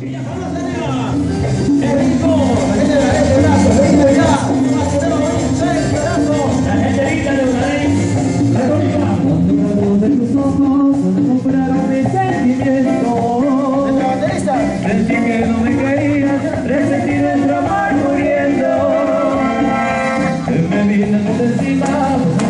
Villa Fama Serea, el rico, la gente de la ya, de la sociedad, la gente de la gente de la gente, la comida, cuando la luz de tus ojos, cuando compraron mi sentimiento, sentí que no me quería, resentir dentro a mal muriendo, en memis de los encima.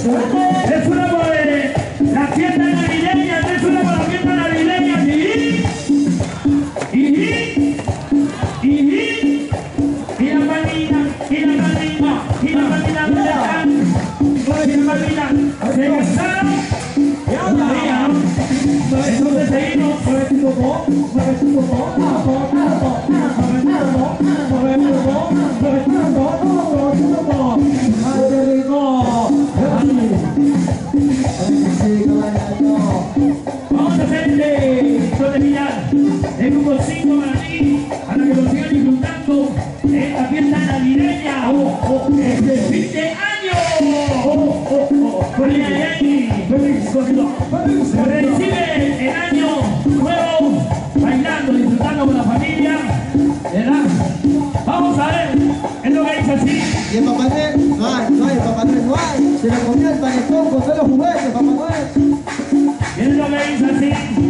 Es una poder, la fiesta navideña, es una para la fiesta navideña, y, y, y, y, la y la palina, y la pues, y la y la y ahora. estos cinco Madrid para que lo sigan disfrutando esta fiesta navideña oh, oh, este fin de año. Oh, oh, oh. Feliz, feliz, feliz, Recibe el año nuevo bailando, disfrutando con la familia. ¿verdad? Vamos a ver, es lo que dice así. Y el papá Noel, no hay, no hay, el papá Noel no hay. Se le comió el panetón con todos los juguetes, papá Noel. Es lo que dice así.